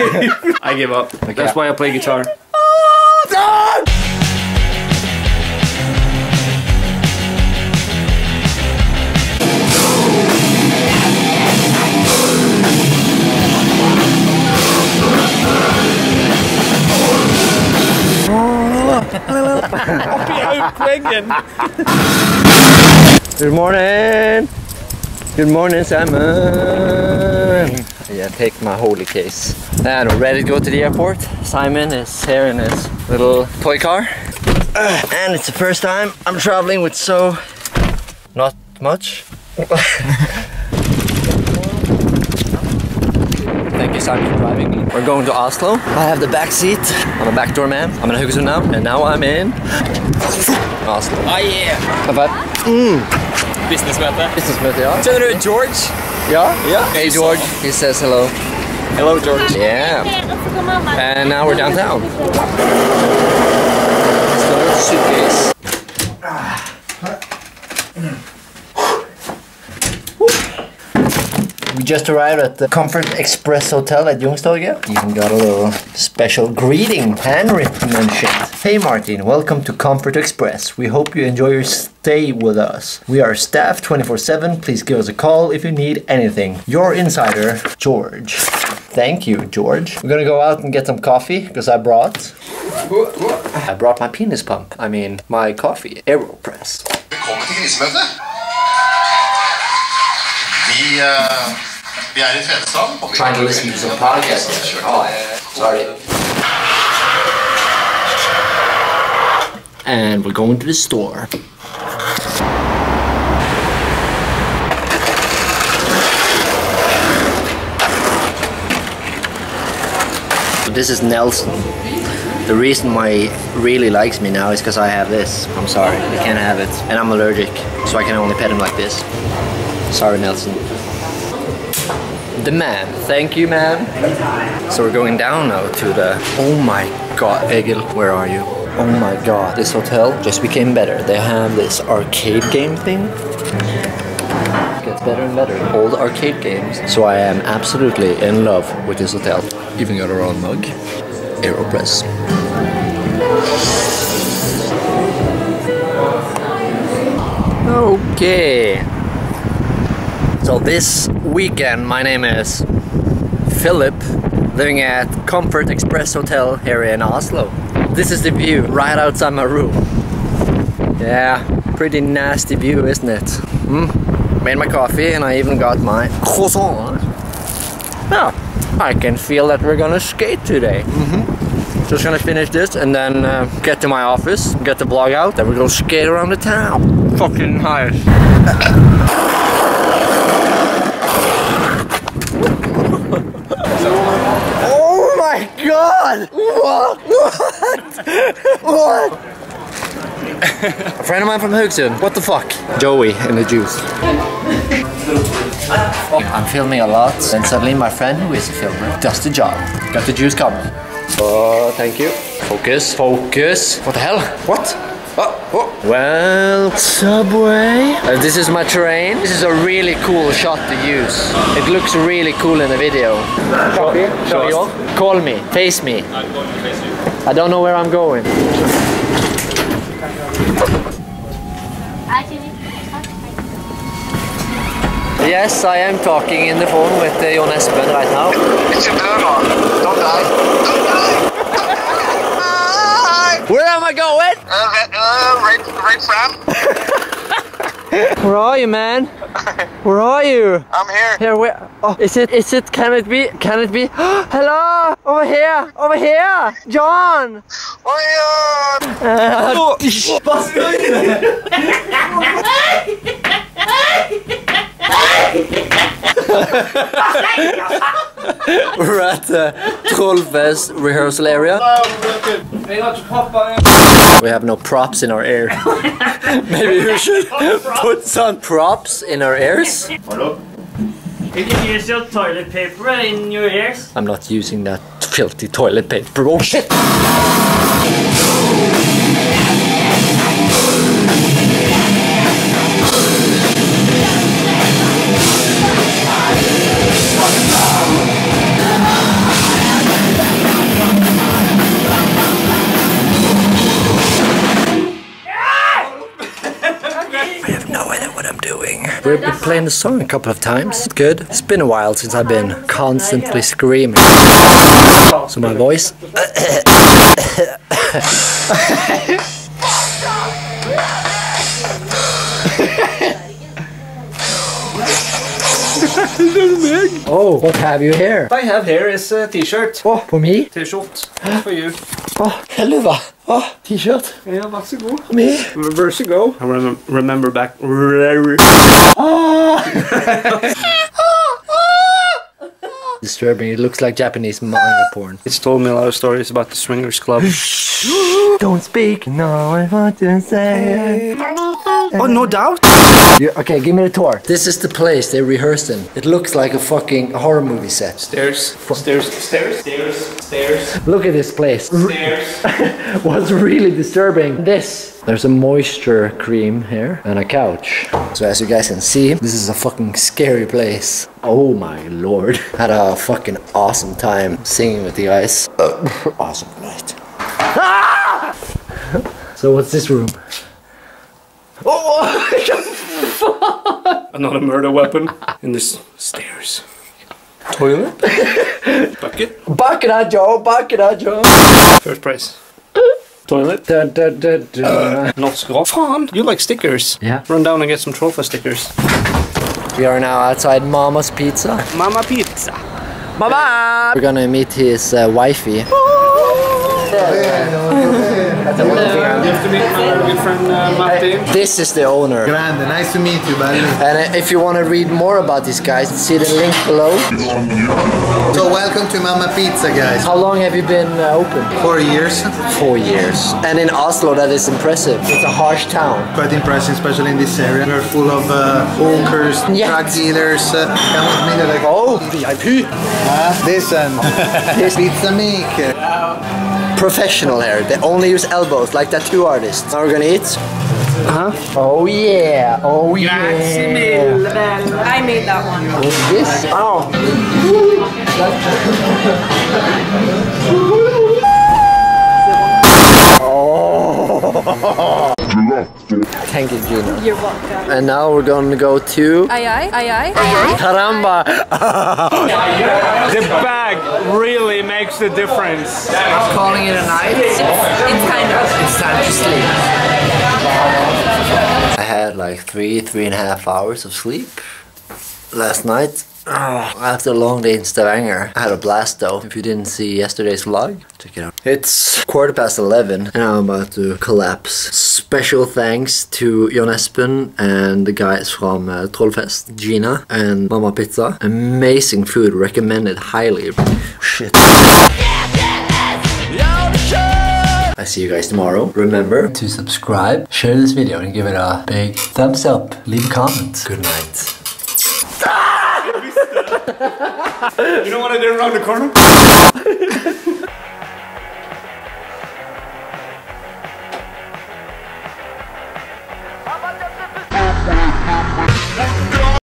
I give up. That's why I play guitar. Good morning. Good morning, Simon. Yeah, take my holy case. And we're ready to go to the airport. Simon is here in his little toy car. Uh, and it's the first time I'm traveling with so not much. Thank you, Simon, for driving me. We're going to Oslo. I have the back seat. I'm a backdoor man. I'm in Haugesund now, and now I'm in Oslo. Ah, yeah. Five. Businessmøte. Businessmøte, ja. Kjenner du George? Ja. Ja. Hey George. He says hello. Hello, George. Yeah. And now we're downtown. Still suitcase. We just arrived at the Comfort Express Hotel at Youngstorget. Even got a little special greeting, handwritten and shit. Hey Martin, welcome to Comfort Express. We hope you enjoy your stay with us. We are staff 24-7. Please give us a call if you need anything. Your insider, George. Thank you, George. We're gonna go out and get some coffee because I brought. I brought my penis pump. I mean, my coffee. Aeropress. Velkommen til krisemøte. Vi, eh, vi er i Tvedestrand. Trying to listen to some podcast. Oh, sorry. And we're going to the store. This is Nelson. The reason why he really likes me now is because I have this. I'm sorry, I can't have it. And I'm allergic, so I can only pet him like this. Sorry, Nelson. The man. Thank you, man. So we're going down now to the. Oh my god, Egil, where are you? Oh my god, this hotel just became better. They have this arcade game thing. It Gets better and better. Old arcade games. So I am absolutely in love with this hotel. Even got our own mug. Aeropress. Okay. So this weekend, my name is Philip, living at Comfort Express Hotel here in Oslo. This is the view right outside my room. Yeah, pretty nasty view, isn't it? Hmm? Made my coffee and I even got my croissant. Yeah, I can feel that we're gonna skate today. Just gonna finish this and then uh, get to my office, get the blog out, then we're gonna skate around the town. Fucking nice. Oh my god! What? What? What? A friend of mine from Haugesund. What the fuck? Joey in the juice. I'm filming a lot, and suddenly my friend, who is a filmer, does the job. Got the juice coming. Oh, thank you. Focus, focus. What the hell? What? Oh, oh. Well, Subway. Uh, this is my train. This is a really cool shot to use. It looks really cool in the video. Copy. Show you off. Call me. Face me. I don't know where I'm going. Yes, I am talking in the phone with uh, Jon Espen right now. It's your turn on. Don't die. Don't die. Where am I going? Uh, uh, right, right Fram. Where are you, man? Where are you? I'm here. Here, where? Oh, is it? Is it? Can it be? Can it be? Hello, over here, over here, John. Oi, uh, Uh, We're at the Trollfest rehearsal area. We have no props in our ear. Maybe we should put some props in our ears. You can use your toilet paper in your ears. I'm not using that filthy toilet paper. Oh shit! We've been playing the song a couple of times. It's good. It's been a while since I've been constantly screaming. So my voice. oh, what have you here? I have here is a t-shirt. Oh, for me? T-shirt. For you. Oh, helluva. Oh, t-shirt. Ja, vær så god. Me. Vær så god. I remember, remember back. Ah. Disturbing. It looks like Japanese manga porn. It's told me a lot of stories about the swingers club. Don't speak. No, I want to say. Oh, no doubt. You- okay, give me the tour. This is the place they rehearsed in. It looks like a fucking horror movie set. Stairs. Stairs. Stairs. Stairs. Stairs. Look at this place. Stairs. What's really disturbing? This. There's a moisture cream here and a couch. So as you guys can see, this is a fucking scary place. Oh my lord. Had a fucking awesome time singing with the guys. awesome night. Ah! So what's this room? Another murder weapon in this stairs. Toilet. Bucket. Back it up, Joe. Back it up, Joe. First prize. Toilet. Da, da, da, da. Not skrap. Fan, you like stickers. Yeah. Run down and get some trophy stickers. We are now outside Mamma's Pizza. Mamma pizza. Mama! We're gonna meet his uh, wifey. You have to meet my good friend uh, Matti. This is the owner. Grande, nice to meet you, buddy. And uh, if you want to read more about these guys, see the link below. So welcome to Mamma Pizza, guys. How long have you been uh, open? Four years, Four years. And in Oslo, that is impressive. It's a harsh town. quite impressive, especially in this area. We're full of uh, hawkers, Yeah. drug dealers. Uh, come with me, they're like, Oh, VIP. uh, listen, this pizza maker. Professional here. They only use elbows, like tattoo artists. Now we're gonna eat. Uh huh. Oh yeah. Oh yeah. I made that one. What's this? Oh. Oh. Thank you, Gina. You're welcome. And now we're gonna go to Aye aye, aye aye, aye Caramba. The bag really makes the difference. I'm calling it a night. It's, it's kind of. It's time to sleep. I had like three, three and a half hours of sleep last night. Oh, after a long day in Stavanger, I had a blast though. If you didn't see yesterday's vlog, check it out. It's quarter past 11 and I'm about to collapse. Special thanks to Jon Espen and the guys from uh, Trollfest, Gina and Mamma Pizza. Amazing food, recommended highly. Shit. I see you guys tomorrow. Remember to subscribe, share this video, and give it a big thumbs up. Leave a comment. Good night. You know what I did around the corner?